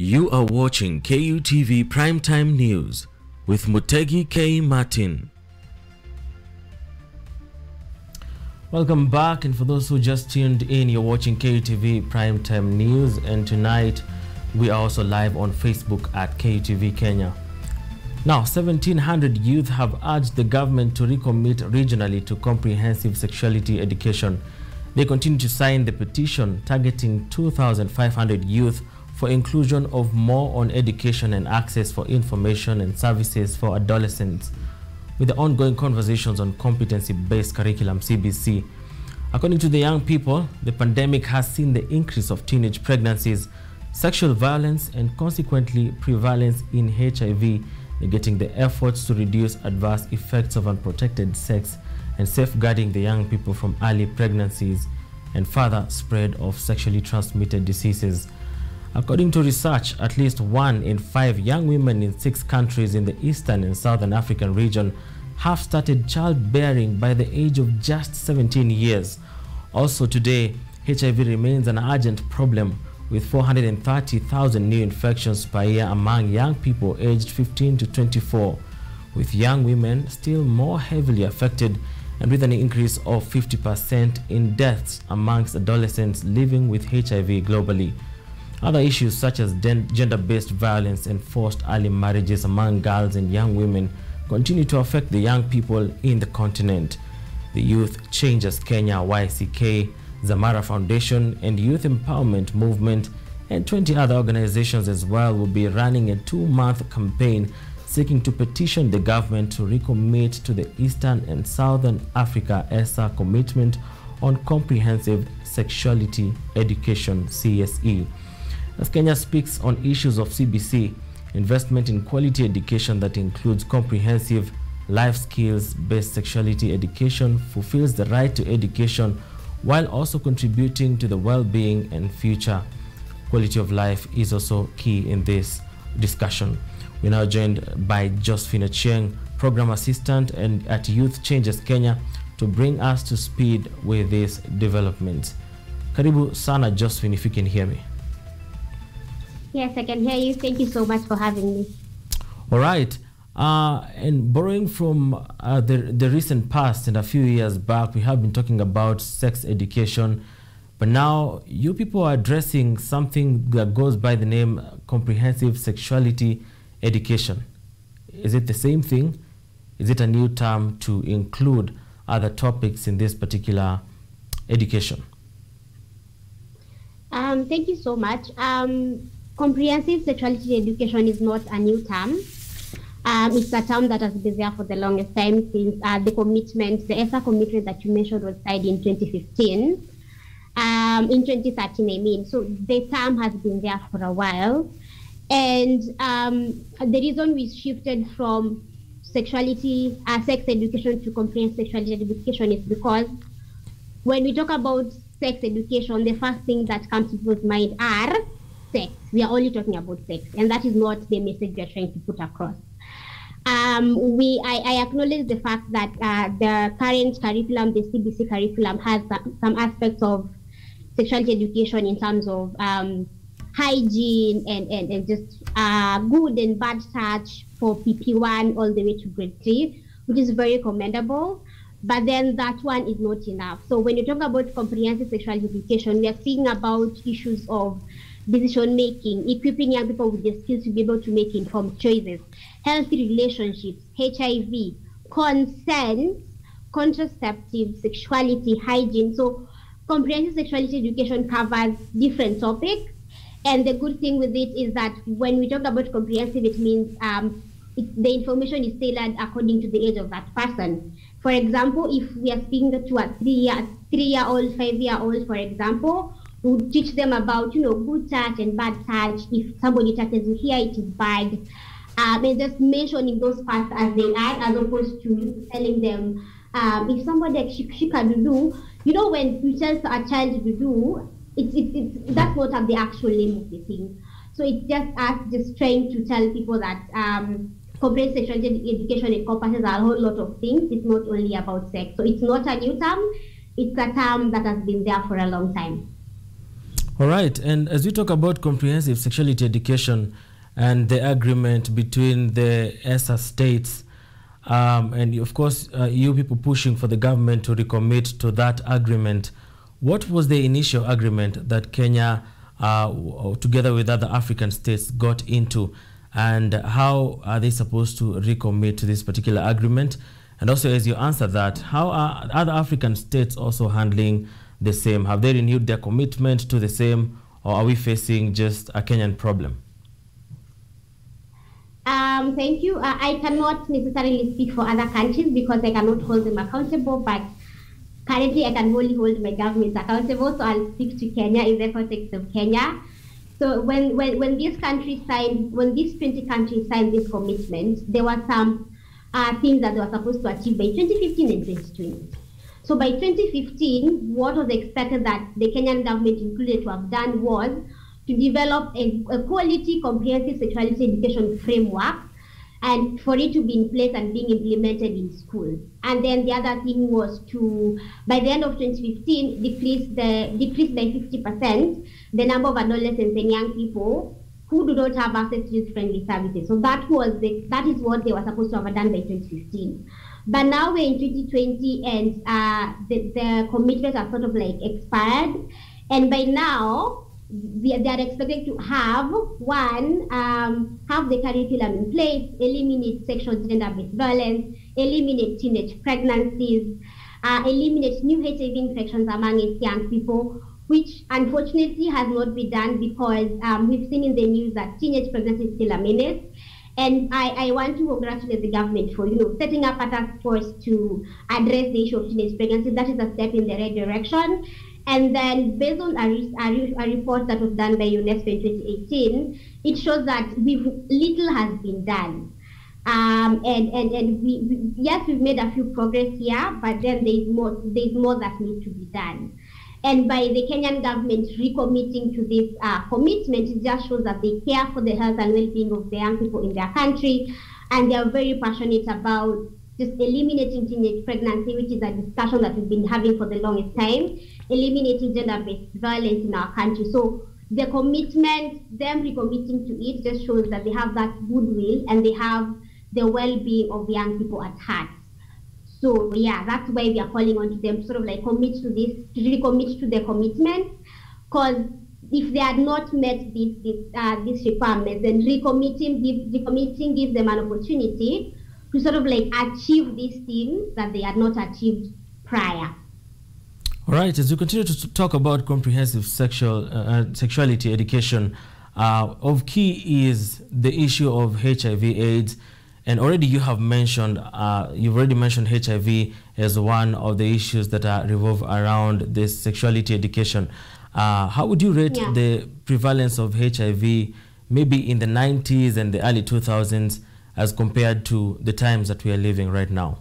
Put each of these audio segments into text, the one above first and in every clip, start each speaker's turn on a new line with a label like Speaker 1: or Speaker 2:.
Speaker 1: You are watching KUTV Primetime News with Mutegi K. Martin. Welcome back, and for those who just tuned in, you're watching KUTV Primetime News, and tonight we are also live on Facebook at KUTV Kenya. Now, 1,700 youth have urged the government to recommit regionally to comprehensive sexuality education. They continue to sign the petition targeting 2,500 youth for inclusion of more on education and access for information and services for adolescents with the ongoing conversations on competency-based curriculum CBC. According to the young people, the pandemic has seen the increase of teenage pregnancies, sexual violence, and consequently prevalence in HIV, negating the efforts to reduce adverse effects of unprotected sex and safeguarding the young people from early pregnancies and further spread of sexually transmitted diseases. According to research, at least one in five young women in six countries in the Eastern and Southern African region have started childbearing by the age of just 17 years. Also today, HIV remains an urgent problem with 430,000 new infections per year among young people aged 15 to 24, with young women still more heavily affected and with an increase of 50% in deaths amongst adolescents living with HIV globally. Other issues such as gender-based violence and forced early marriages among girls and young women continue to affect the young people in the continent. The Youth Changes Kenya YCK, Zamara Foundation and Youth Empowerment Movement and 20 other organizations as well will be running a two-month campaign seeking to petition the government to recommit to the Eastern and Southern Africa ESA commitment on comprehensive sexuality education CSE. As Kenya speaks on issues of CBC, investment in quality education that includes comprehensive life skills based sexuality education fulfills the right to education while also contributing to the well being and future quality of life is also key in this discussion. We're now joined by Josephine Cheng, Program Assistant and at Youth Changes Kenya, to bring us to speed with this development. Karibu sana Josephine, if you can hear me.
Speaker 2: Yes, I can hear you. Thank you so much for having me.
Speaker 1: All right. Uh, and borrowing from uh, the, the recent past and a few years back, we have been talking about sex education. But now you people are addressing something that goes by the name comprehensive sexuality education. Is it the same thing? Is it a new term to include other topics in this particular education?
Speaker 2: Um, thank you so much. Um, comprehensive sexuality education is not a new term. Um, it's a term that has been there for the longest time since uh, the commitment, the ESA commitment that you mentioned was signed in 2015. Um, in 2013, I mean. So the term has been there for a while. And um, the reason we shifted from sexuality, uh, sex education to comprehensive sexuality education is because when we talk about sex education, the first thing that comes to people's mind are sex. We are only talking about sex, and that is not the message we are trying to put across. Um, we, I, I, acknowledge the fact that uh, the current curriculum, the CBC curriculum, has some, some aspects of sexuality education in terms of um, hygiene and, and, and just uh, good and bad touch for PP1 all the way to grade 3, which is very commendable. But then that one is not enough. So when you talk about comprehensive sexual education, we are speaking about issues of decision making, equipping young people with the skills to be able to make informed choices, healthy relationships, HIV, consent, contraceptive, sexuality, hygiene. So comprehensive sexuality education covers different topics. And the good thing with it is that when we talk about comprehensive, it means um, it, the information is tailored according to the age of that person. For example, if we are speaking to a three-year, three-year-old, five-year-old, for example, would teach them about, you know, good touch and bad touch. If somebody touches you here, it is bad. Um, and just mentioning those parts as they are, as opposed to telling them, um, if somebody like can do, you know, when you tell a child to do, it's, it's, it's, that's not the actual name of the thing. So it's just us just trying to tell people that um, comprehensive sexuality education encompasses a whole lot of things. It's not only about sex. So it's not a new term. It's a term that has been there for a long time.
Speaker 1: All right, and as we talk about comprehensive sexuality education and the agreement between the ESA states, um, and of course, uh, you people pushing for the government to recommit to that agreement, what was the initial agreement that Kenya, uh, together with other African states, got into, and how are they supposed to recommit to this particular agreement? And also, as you answer that, how are other African states also handling the same? Have they renewed their commitment to the same, or are we facing just a Kenyan problem?
Speaker 2: Um, thank you. Uh, I cannot necessarily speak for other countries because I cannot hold them accountable, but currently I can only hold my government accountable, so I'll speak to Kenya in the context of Kenya. So when, when, when these countries signed, when these 20 countries signed this commitment, there were some uh, things that they were supposed to achieve by 2015 and 2020. So by 2015, what was expected that the Kenyan government included to have done was to develop a, a quality comprehensive sexuality education framework and for it to be in place and being implemented in schools. And then the other thing was to, by the end of 2015, decrease the decrease by 50% the number of adolescents and young people who do not have access to youth-friendly services. So that was the, that is what they were supposed to have done by 2015. But now we're in 2020 and uh, the, the commitments are sort of like expired. And by now, they, they are expected to have one, um, have the curriculum in place, eliminate sexual gender-based violence, eliminate teenage pregnancies, uh, eliminate new HIV infections among its young people, which unfortunately has not been done because um, we've seen in the news that teenage pregnancy is still a menace. And I, I want to congratulate the government for, you know, setting up a task force to address the issue of teenage pregnancy. That is a step in the right direction. And then based on a, a, a report that was done by UNESCO in 2018, it shows that little has been done. Um, and and, and we, we, yes, we've made a few progress here, but then there's more, there's more that needs to be done. And by the Kenyan government recommitting to this uh, commitment, it just shows that they care for the health and well-being of the young people in their country, and they are very passionate about just eliminating teenage pregnancy, which is a discussion that we've been having for the longest time, eliminating gender-based violence in our country. So the commitment, them recommitting to it, just shows that they have that goodwill and they have the well-being of the young people at heart. So yeah, that's why we are calling on to them sort of like commit to this, to really commit to the commitment, because if they had not met these these, uh, these requirements, then recommitting give, recommitting gives them an opportunity to sort of like achieve these things that they had not achieved prior.
Speaker 1: All right, as we continue to talk about comprehensive sexual uh, uh, sexuality education, uh, of key is the issue of HIV/AIDS, and already you have mentioned uh, you've already mentioned HIV as one of the issues that are revolve around this sexuality education. Uh, how would you rate
Speaker 2: Yeah.
Speaker 1: the prevalence of HIV, maybe in the 90s and the early 2000s, as compared to the times that we are living right now?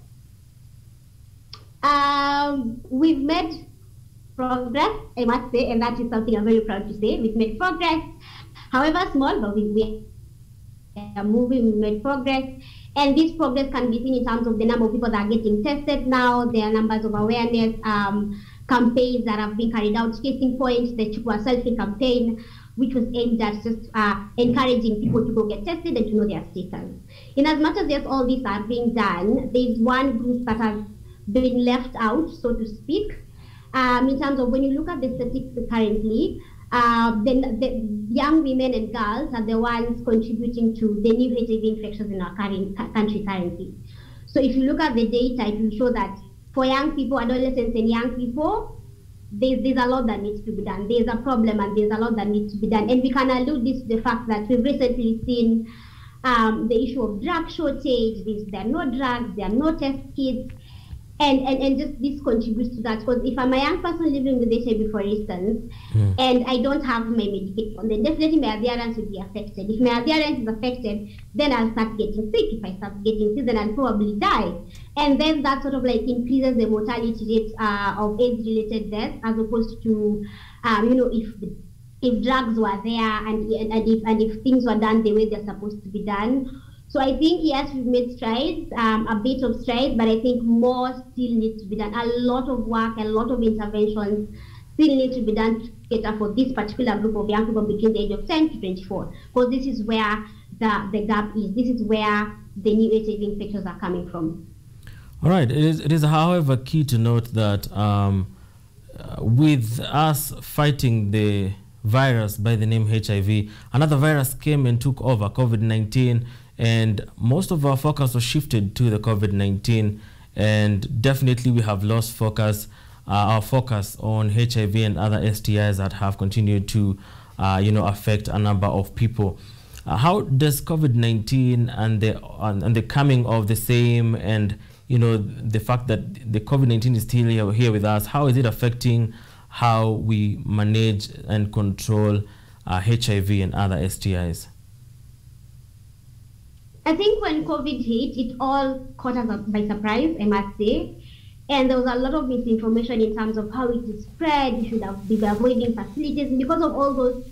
Speaker 2: Um, we've made progress, I must say, and that is something I'm very proud to say. We've made progress, however small, but we, we are moving, we've made progress. And this progress can be seen in terms of the number of people that are getting tested now, there are numbers of awareness, um, campaigns that have been carried out, casing points, the Chukua Selfie campaign, which was aimed at just uh, encouraging people to go get tested and to know their status. In as much as yes, all these are being done, there's one group that has been left out, so to speak, um, in terms of when you look at the statistics currently, uh, the, the young women and girls are the ones contributing to the new HIV infections in our current, country currently. So if you look at the data, it will show that for young people, adolescents and young people, there's, there's a lot that needs to be done. There's a problem and there's a lot that needs to be done. And we can allude this to the fact that we've recently seen um, the issue of drug shortage. There's, there are no drugs, there are no test kits. And, and, and just this contributes to that because if I'm a young person living with HIV, for instance,
Speaker 1: Mm.
Speaker 2: and I don't have my medication, then definitely my adherence will be affected. If my adherence is affected, then I'll start getting sick. If I start getting sick, then I'll probably die. And then that sort of like increases the mortality rate uh, of AIDS-related deaths as opposed to, um, you know, if if drugs were there and, and if and if things were done the way they're supposed to be done. So I think yes, we've made strides, um, a bit of strides, but I think more still needs to be done. A lot of work, a lot of interventions still need to be done cater for this particular group of young people between the age of 10 to 24, because this is where the, the gap is. This is where the new HIV infections are coming from.
Speaker 1: All right. It is, it is however, key to note that um, with us fighting the virus by the name HIV, another virus came and took over, COVID 19, and most of our focus was shifted to the COVID 19, and definitely we have lost focus. Uh, our focus on HIV and other STIs that have continued to, uh, you know, affect a number of people. Uh, how does COVID nineteen and the and the coming of the same and you know the fact that the COVID nineteen is still here, here with us? How is it affecting how we manage and control HIV and other STIs?
Speaker 2: I think when COVID hit, it all caught us by surprise. I must say. And there was a lot of misinformation in terms of how it is spread. You should have avoiding facilities because of all those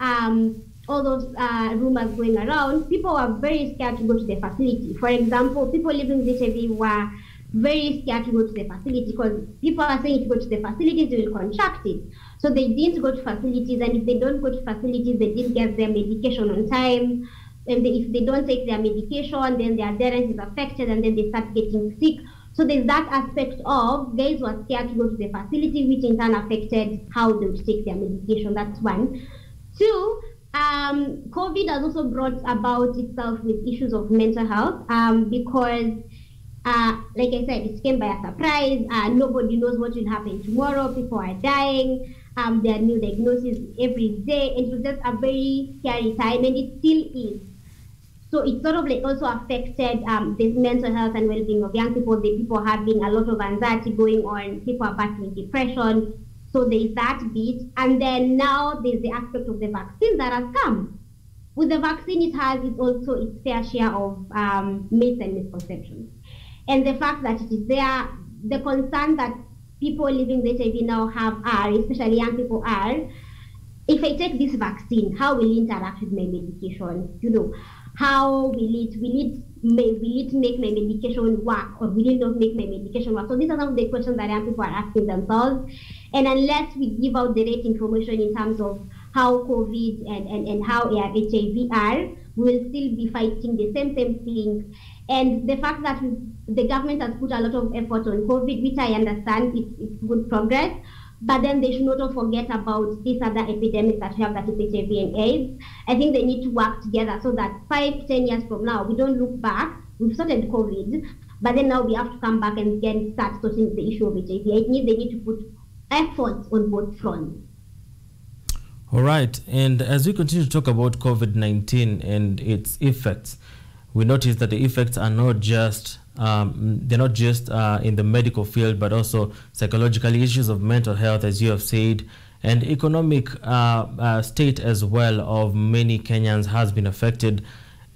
Speaker 2: um, all those uh, rumors going around. People were very scared to go to the facility. For example, people living with HIV were very scared to go to the facility because people are saying if you go to the facilities, you will contract it. So they didn't go to facilities, and if they don't go to facilities, they didn't get their medication on time. And they, if they don't take their medication, then their adherence is affected, and then they start getting sick. So there's that aspect of guys were scared to go to the facility, which in turn affected how they would take their medication. That's one. Two, um, COVID has also brought about itself with issues of mental health um, because, uh, like I said, it came by a surprise. Uh, nobody knows what will happen tomorrow. People are dying. Um, there are new diagnoses every day. And it was just a very scary time, and it still is. So it sort of like also affected um, the mental health and well-being of young people. The people having a lot of anxiety going on. People are battling depression. So there is that bit. And then now there's the aspect of the vaccine that has come. With the vaccine, it has it also its fair share of um, myths and misconceptions. And the fact that it is there, the concern that people living with HIV now have are, especially young people are, if I take this vaccine, how will it interact with my medication? You know, how will it will it may, will it make my medication work or will it not make my medication work? So these are some of the questions that young people are asking themselves. And unless we give out the right information in terms of how COVID and, and, and how HIV are, we will still be fighting the same same things. And the fact that the government has put a lot of effort on COVID, which I understand it's, it's good progress, but then they should not forget about these other epidemics that we have, that is HIV and AIDS. I think they need to work together so that five, ten years from now, we don't look back. We've started COVID, but then now we have to come back and again start sorting the issue of HIV. It means they need to put efforts on both fronts.
Speaker 1: All right. And as we continue to talk about COVID 19 and its effects, we notice that the effects are not just um, they're not just uh, in the medical field, but also psychological issues of mental health, as you have said, and economic uh, uh, state as well of many Kenyans has been affected.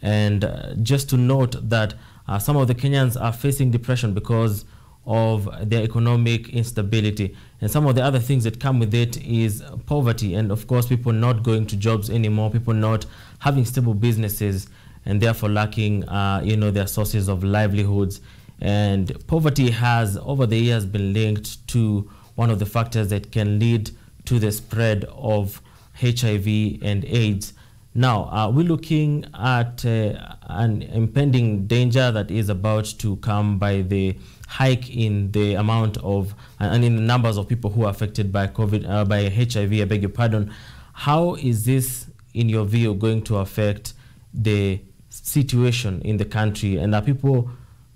Speaker 1: And uh, just to note that uh, some of the Kenyans are facing depression because of their economic instability. And some of the other things that come with it is poverty, and of course, people not going to jobs anymore, people not having stable businesses and therefore lacking, uh, you know, their sources of livelihoods. And poverty has, over the years, been linked to one of the factors that can lead to the spread of HIV and AIDS. Now, uh, we're looking at uh, an impending danger that is about to come by the hike in the amount of and in the numbers of people who are affected by COVID, uh, by HIV. I beg your pardon. How is this, in your view, going to affect the situation in the country and are people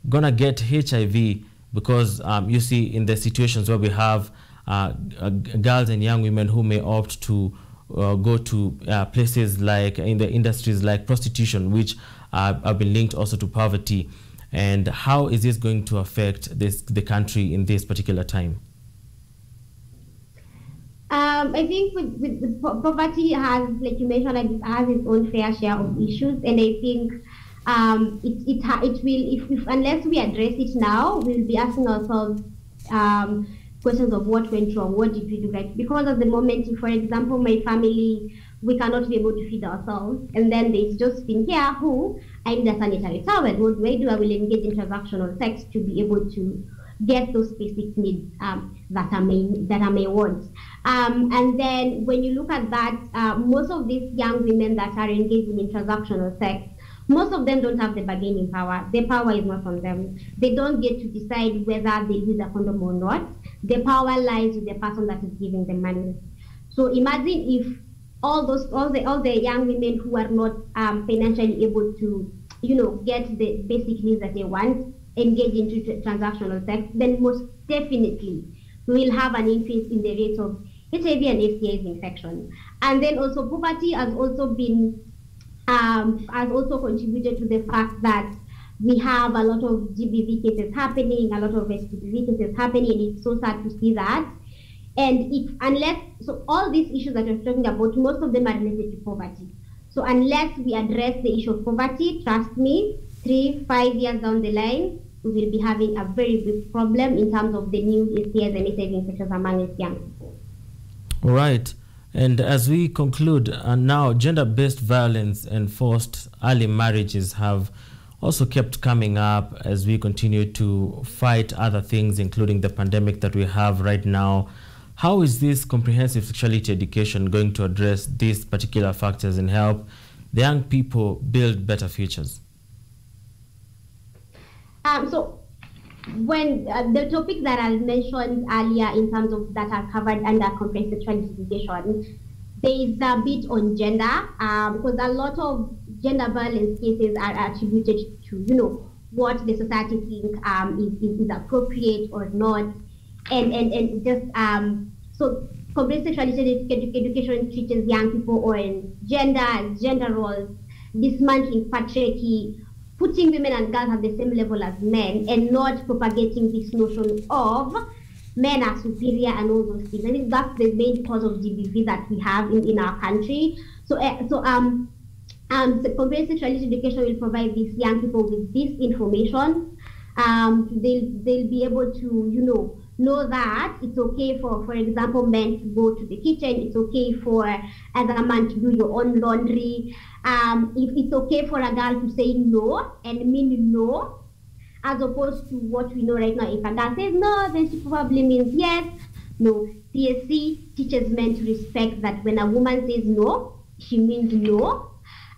Speaker 1: gonna get HIV because um, you see in the situations where we have uh, uh, girls and young women who may opt to uh, go to uh, places like in the industries like prostitution which have been linked also to poverty. And how is this going to affect this the country in this particular time
Speaker 2: um, I think with, with, poverty has, like you mentioned, like it has its own fair share of issues, and I think um, it, it, it will, if, if, unless we address it now, we'll be asking ourselves um, questions of what went wrong, what did we do right? Because at the moment, for example, my family, we cannot be able to feed ourselves, and then there's Josephine here who I need a sanitary towel. What do I do? I will engage in transactional sex to be able to get those basic needs um, that are may that are may want. Um, and then when you look at that, uh, most of these young women that are engaged in transactional sex, most of them don't have the bargaining power. The power is not on them. They don't get to decide whether they use a condom or not. The power lies with the person that is giving the money. So imagine if all those all the all the young women who are not um, financially able to, you know, get the basic needs that they want, engage into transactional sex, then most definitely we will have an increase in the rate of HIV and STIs infection. And then also poverty has also been um, has also contributed to the fact that we have a lot of GBV cases happening, a lot of STD cases happening, and it's so sad to see that. And if unless so, all these issues that we're talking about, most of them are related to poverty. So unless we address the issue of poverty, trust me, three, five years down the line, we will be having a very big problem in terms of the new STIs and HIV infections among young people.
Speaker 1: All right. And as we conclude, uh, now gender based violence and forced early marriages have also kept coming up as we continue to fight other things, including the pandemic that we have right now. How is this comprehensive sexuality education going to address these particular factors and help the young people build better futures?
Speaker 2: Um, so when uh, the topics that I mentioned earlier in terms of that are covered under comprehensive education, there is a bit on gender um, because a lot of gender violence cases are attributed to you know what the society think um, is, is, is, appropriate or not, and and and just um, so comprehensive sexuality education teaches young people on gender, gender roles, dismantling patriarchy putting women and girls at the same level as men and not propagating this notion of men are superior and all those things. I think that's the main cause of GBV that we have in, in our country. So, uh, so um, um, the comprehensive sexuality education will provide these young people with this information. Um, they'll, they'll be able to, you know, know that it's okay for, for example, men to go to the kitchen. It's okay for as a man to do your own laundry. Um, if it's okay for a girl to say no and mean no, as opposed to what we know right now. If a girl says no, then she probably means yes. No, CSE teaches men to respect that when a woman says no, she means no.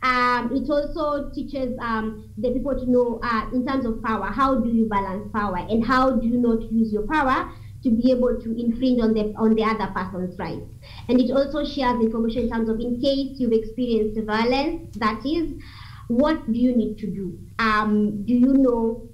Speaker 2: Um, it also teaches um, the people to know uh, in terms of power, how do you balance power and how do you not use your power to be able to infringe on the on the other person's rights. And it also shares information in terms of in case you've experienced violence, that is, what do you need to do? Um, do you know?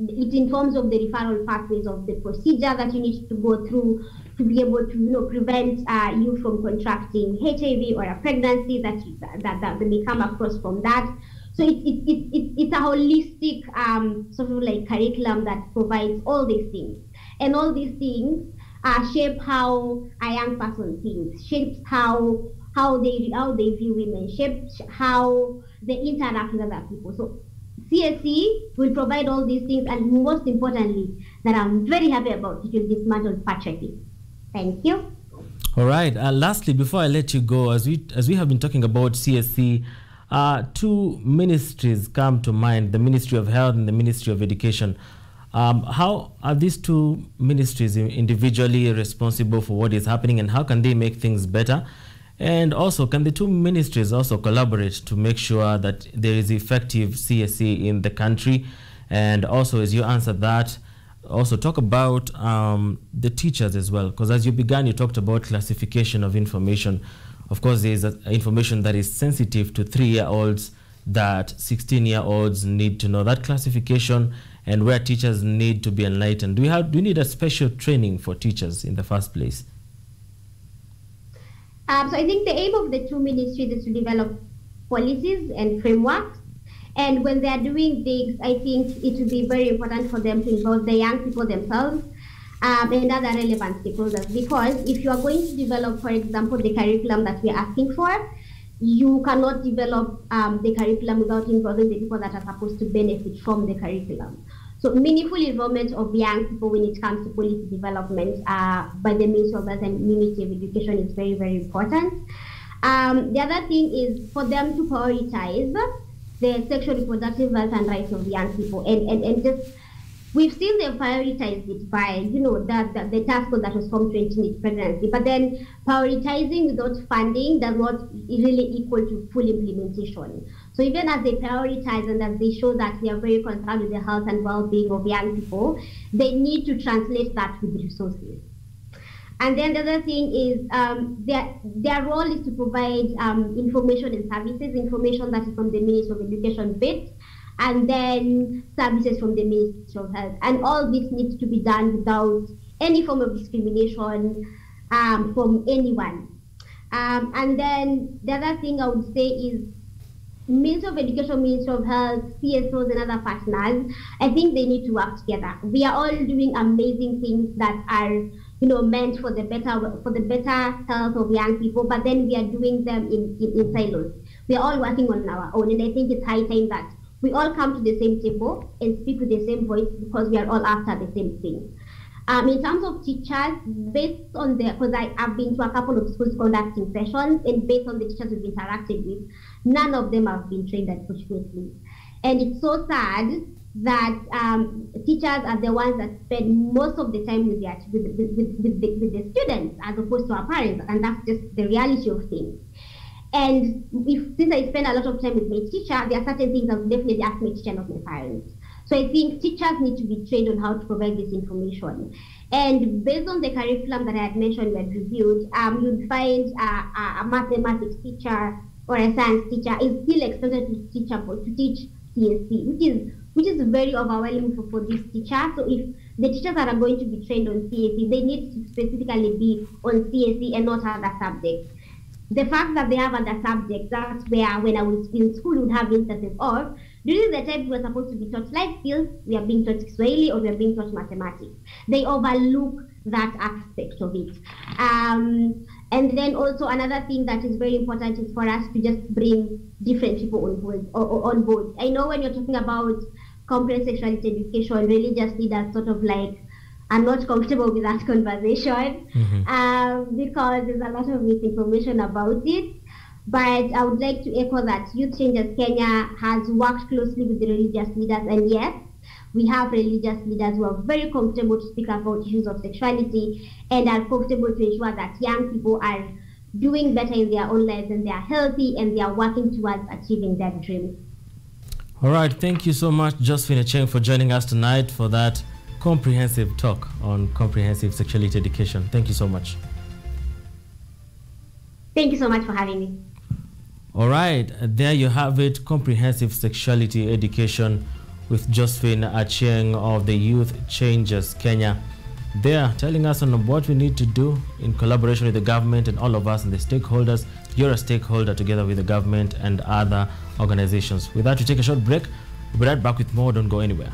Speaker 2: It informs of the referral pathways of the procedure that you need to go through to be able to you know prevent uh, you from contracting HIV or a pregnancy that, that that may come across from that. So it, it, it, it, it's a holistic um, sort of like curriculum that provides all these things. And all these things uh, shape how a young person thinks, shapes how how they how they view women, shapes how they interact with other people. So CSE will provide all these things, and most importantly, that I'm very happy about, it will dismantle patriarchy. Thank you.
Speaker 1: All right. Uh, lastly, before I let you go, as we as we have been talking about CSE, uh, two ministries come to mind: the Ministry of Health and the Ministry of Education. Um, how are these two ministries individually responsible for what is happening, and how can they make things better? And also, can the two ministries also collaborate to make sure that there is effective CSE in the country? And also, as you answer that, also talk about um, the teachers as well, because as you began, you talked about classification of information. Of course, there is information that is sensitive to three-year-olds that 16-year-olds need to know. That classification and where teachers need to be enlightened. Do we have? Do we need a special training for teachers in the first place?
Speaker 2: Um, so I think the aim of the two ministries is to develop policies and frameworks and when they are doing this, I think it will be very important for them to involve the young people themselves um, and other relevant stakeholders. Because if you are going to develop, for example, the curriculum that we are asking for, you cannot develop um, the curriculum without involving the people that are supposed to benefit from the curriculum. So meaningful involvement of young people when it comes to policy development uh, by the Ministry of and Ministry of Education is very, very important. Um, the other thing is for them to prioritize the sexual reproductive health and rights of young people and, and, and just we've seen them prioritize it by, you know, that the, the task force that was formed to end pregnancy. But then prioritizing without funding does not really equal to full implementation. So even as they prioritize and as they show that they are very concerned with the health and well-being of young people, they need to translate that with resources. And then the other thing is um, their, their role is to provide um, information and services, information that is from the Ministry of Education bit, and then services from the Ministry of Health. And all this needs to be done without any form of discrimination um, from anyone. Um, and then the other thing I would say is Ministry of Education, Ministry of Health, CSOs and other partners, I think they need to work together. We are all doing amazing things that are, you know, meant for the better for the better health of young people, but then we are doing them in, in, in silos. We are all working on our own, and I think it's high time that we all come to the same table and speak with the same voice because we are all after the same thing. Um, in terms of teachers, based on the, because I've been to a couple of schools conducting sessions, and based on the teachers we've interacted with, none of them have been trained, unfortunately. And it's so sad that um, teachers are the ones that spend most of the time with, their, with, with, with, the, with the students as opposed to our parents, and that's just the reality of things. And if since I spend a lot of time with my teacher, there are certain things I would definitely ask my teacher, not my parents. So I think teachers need to be trained on how to provide this information. And based on the curriculum that I had mentioned when reviewed, um, you'd find uh, a mathematics teacher or a science teacher is still expected to teach about, to teach CSE, which is which is very overwhelming for, for this teacher. So if the teachers that are going to be trained on CSE, they need to specifically be on CSE and not other subjects the fact that they have other subjects, that's where when I was in school we would have instances of during the time we were supposed to be taught life skills, we are being taught Swahili or we are being taught mathematics. They overlook that aspect of it. Um, and then also another thing that is very important is for us to just bring different people on board. On board. I know when you're talking about comprehensive sexuality education, religious leaders sort of like I'm not comfortable with that conversation mm-hmm. um, because there's a lot of misinformation about it. But I would like to echo that Youth Changers Kenya has worked closely with the religious leaders, and yes, we have religious leaders who are very comfortable to speak about issues of sexuality and are comfortable to ensure that young people are doing better in their own lives and they are healthy and they are working towards achieving their dreams.
Speaker 1: All right, thank you so much, Josephine Achieng, for joining us tonight for that comprehensive talk on comprehensive sexuality education. Thank you so much.
Speaker 2: Thank you so much for having me.
Speaker 1: All right, there you have it comprehensive sexuality education with Josephine Achieng of the Youth Changers Kenya. They're telling us on what we need to do in collaboration with the government and all of us and the stakeholders. You're a stakeholder together with the government and other organizations. With that, we take a short break. We'll be right back with more. Don't go anywhere.